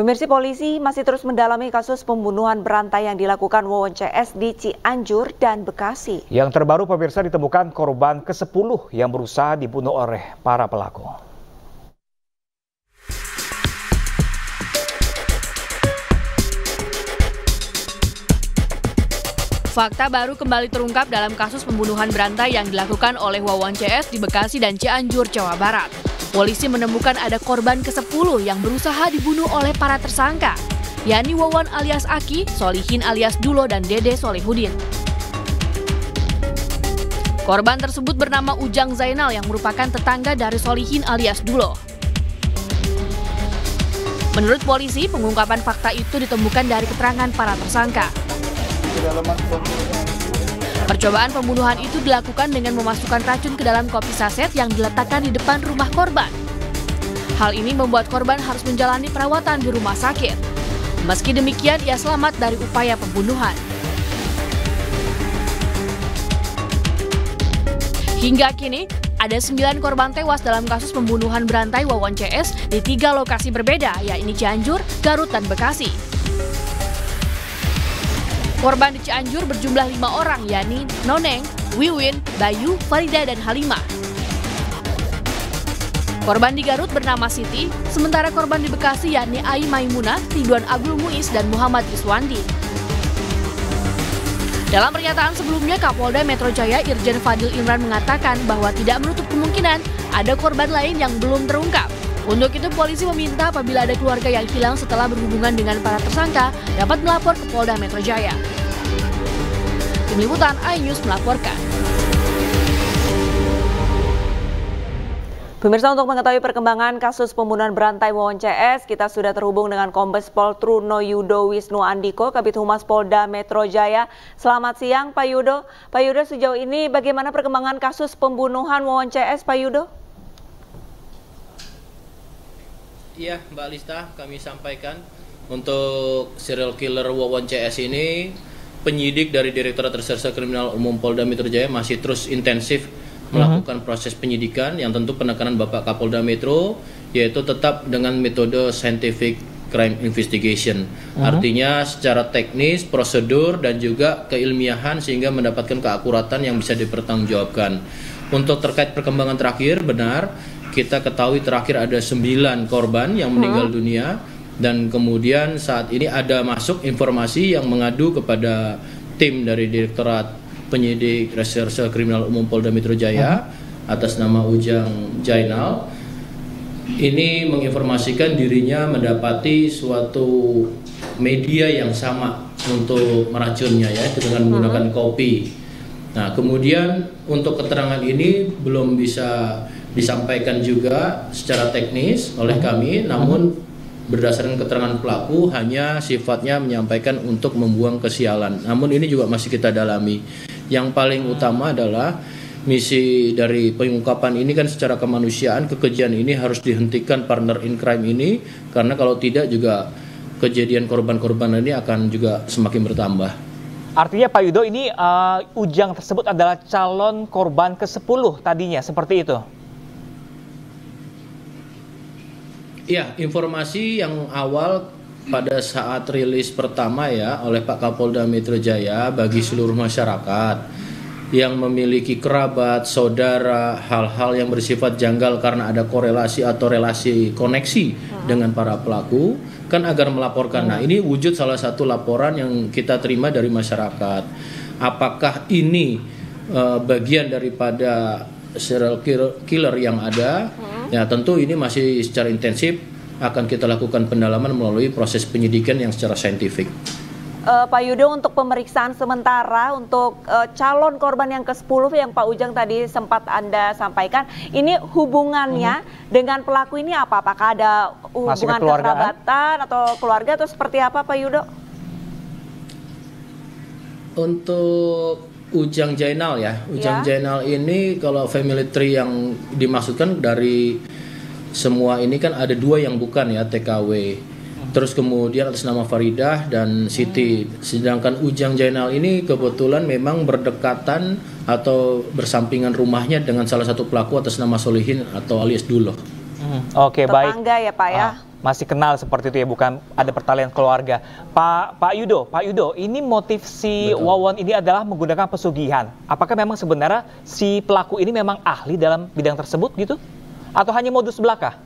Pemirsa polisi masih terus mendalami kasus pembunuhan berantai yang dilakukan Wawon CS di Cianjur dan Bekasi. Yang terbaru pemirsa ditemukan korban ke-10 yang berusaha dibunuh oleh para pelaku. Fakta baru kembali terungkap dalam kasus pembunuhan berantai yang dilakukan oleh Wawon CS di Bekasi dan Cianjur, Jawa Barat. Polisi menemukan ada korban ke-10 yang berusaha dibunuh oleh para tersangka, yakni Wawan alias Aki, Solihin alias Dulo, dan Dede Solihudin. Korban tersebut bernama Ujang Zainal yang merupakan tetangga dari Solihin alias Dulo. Menurut polisi, pengungkapan fakta itu ditemukan dari keterangan para tersangka. Percobaan pembunuhan itu dilakukan dengan memasukkan racun ke dalam kopi saset yang diletakkan di depan rumah korban. Hal ini membuat korban harus menjalani perawatan di rumah sakit. Meski demikian, ia selamat dari upaya pembunuhan. Hingga kini, ada sembilan korban tewas dalam kasus pembunuhan berantai Wawon CS di tiga lokasi berbeda, yakni Cianjur, Garut, dan Bekasi. Korban di Cianjur berjumlah lima orang, yakni Noneng, Wiwin, Bayu, Farida, dan Halimah. Korban di Garut bernama Siti, sementara korban di Bekasi yakni Ai Maimuna, Ridwan Abdul Muiz, dan Muhammad Iswandi. Dalam pernyataan sebelumnya, Kapolda Metro Jaya Irjen Fadil Imran mengatakan bahwa tidak menutup kemungkinan ada korban lain yang belum terungkap. Untuk itu polisi meminta apabila ada keluarga yang hilang setelah berhubungan dengan para tersangka dapat melapor ke Polda Metro Jaya. Tim Liputan iNews melaporkan. Pemirsa untuk mengetahui perkembangan kasus pembunuhan berantai Wawon CS, kita sudah terhubung dengan Kombes Pol Truno Yudo Wisnu Andiko, Kabit Humas Polda Metro Jaya. Selamat siang Pak Yudo. Pak Yudo sejauh ini bagaimana perkembangan kasus pembunuhan Wawon CS Pak Yudo? Iya, Mbak Lista, kami sampaikan untuk serial killer Wawon CS ini penyidik dari Direktorat Reserse Kriminal Umum Polda Metro Jaya masih terus intensif mhm. melakukan proses penyidikan yang tentu penekanan Bapak Kapolda Metro yaitu tetap dengan metode scientific crime investigation. Uh-huh. Artinya secara teknis, prosedur dan juga keilmiahan sehingga mendapatkan keakuratan yang bisa dipertanggungjawabkan. Untuk terkait perkembangan terakhir benar kita ketahui terakhir ada 9 korban yang meninggal hmm. dunia dan kemudian saat ini ada masuk informasi yang mengadu kepada tim dari Direktorat Penyidik Reserse Kriminal Umum Polda Metro Jaya hmm. atas nama Ujang Jainal ini menginformasikan dirinya mendapati suatu media yang sama untuk meracunnya ya dengan menggunakan kopi. Nah, kemudian untuk keterangan ini belum bisa disampaikan juga secara teknis oleh mhm. kami, namun berdasarkan keterangan pelaku hanya sifatnya menyampaikan untuk membuang kesialan. Namun ini juga masih kita dalami. Yang paling utama adalah misi dari pengungkapan ini kan secara kemanusiaan kekejian ini harus dihentikan partner in crime ini karena kalau tidak juga kejadian korban-korban ini akan juga semakin bertambah. Artinya Pak Yudo ini uh, Ujang tersebut adalah calon korban ke-10 tadinya seperti itu. Iya, informasi yang awal pada saat rilis pertama ya oleh Pak Kapolda Metro Jaya bagi seluruh masyarakat yang memiliki kerabat, saudara, hal-hal yang bersifat janggal karena ada korelasi atau relasi koneksi dengan para pelaku kan agar melaporkan. Nah, ini wujud salah satu laporan yang kita terima dari masyarakat. Apakah ini uh, bagian daripada serial killer yang ada? Ya tentu ini masih secara intensif akan kita lakukan pendalaman melalui proses penyidikan yang secara saintifik. Uh, Pak Yudo untuk pemeriksaan sementara untuk uh, calon korban yang ke-10 yang Pak Ujang tadi sempat Anda sampaikan, ini hubungannya hmm. dengan pelaku ini apa? Apakah ada hubungan kekerabatan atau keluarga atau seperti apa Pak Yudo? Untuk Ujang Jainal ya. Ujang ya. Jainal ini kalau family tree yang dimaksudkan dari semua ini kan ada dua yang bukan ya TKW. Terus kemudian atas nama Faridah dan Siti. Sedangkan Ujang Jainal ini kebetulan memang berdekatan atau bersampingan rumahnya dengan salah satu pelaku atas nama Solihin atau alias Duloh. Hmm, Oke okay, baik. Tetangga ya Pak ya. Ah masih kenal seperti itu ya, bukan ada pertalian keluarga. Pak Pak Yudo, Pak Yudo, ini motif si Betul. Wawon ini adalah menggunakan pesugihan. Apakah memang sebenarnya si pelaku ini memang ahli dalam bidang tersebut gitu? Atau hanya modus belaka?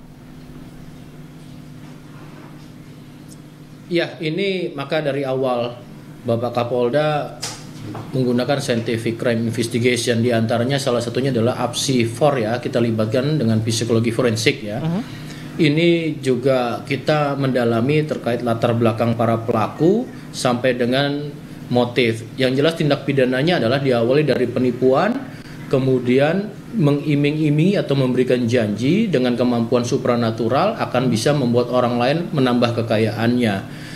Ya, ini maka dari awal Bapak Kapolda menggunakan scientific crime investigation di antaranya salah satunya adalah APSI-4 ya, kita libatkan dengan psikologi forensik ya. Ini juga kita mendalami terkait latar belakang para pelaku sampai dengan motif. Yang jelas tindak pidananya adalah diawali dari penipuan, kemudian mengiming-imingi atau memberikan janji dengan kemampuan supranatural akan bisa membuat orang lain menambah kekayaannya.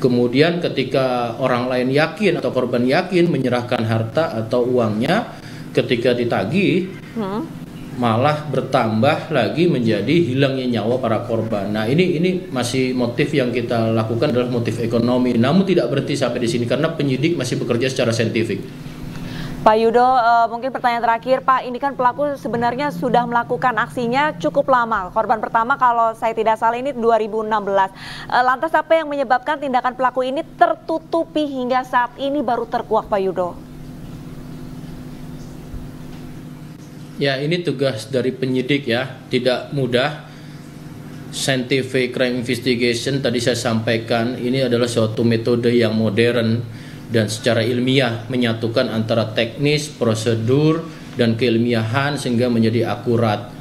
Kemudian ketika orang lain yakin atau korban yakin menyerahkan harta atau uangnya ketika ditagih Hmm. Malah bertambah lagi menjadi hilangnya nyawa para korban. Nah, ini ini masih motif yang kita lakukan adalah motif ekonomi. Namun tidak berhenti sampai di sini karena penyidik masih bekerja secara saintifik. Pak Yudo, eh, mungkin pertanyaan terakhir, Pak. Ini kan pelaku sebenarnya sudah melakukan aksinya cukup lama. Korban pertama kalau saya tidak salah ini 2016. Eh, lantas apa yang menyebabkan tindakan pelaku ini tertutupi hingga saat ini baru terkuak, Pak Yudo? Ya, ini tugas dari penyidik ya, tidak mudah. Scientific crime investigation tadi saya sampaikan ini adalah suatu metode yang modern dan secara ilmiah menyatukan antara teknis, prosedur dan keilmiahan sehingga menjadi akurat.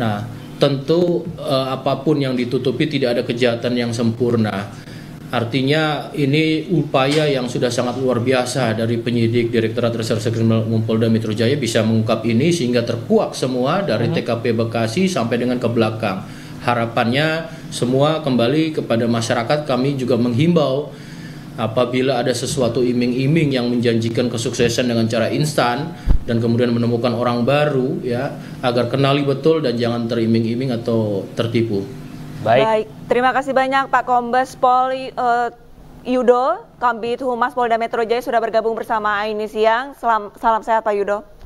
Nah, tentu eh, apa pun yang ditutupi tidak ada kejahatan yang sempurna. Artinya ini upaya yang sudah sangat luar biasa dari penyidik Direktorat Reserse Kriminal Umum Polda Metro Jaya bisa mengungkap ini sehingga terkuak semua dari TKP Bekasi sampai dengan ke belakang. Harapannya semua kembali kepada masyarakat kami juga menghimbau apabila ada sesuatu iming-iming yang menjanjikan kesuksesan dengan cara instan dan kemudian menemukan orang baru ya agar kenali betul dan jangan teriming-iming atau tertipu. Baik. terima kasih banyak Pak Kombes Pol eh, Yudo, Kambit Humas Polda Metro Jaya sudah bergabung bersama ini siang. Salam, salam sehat Pak Yudo.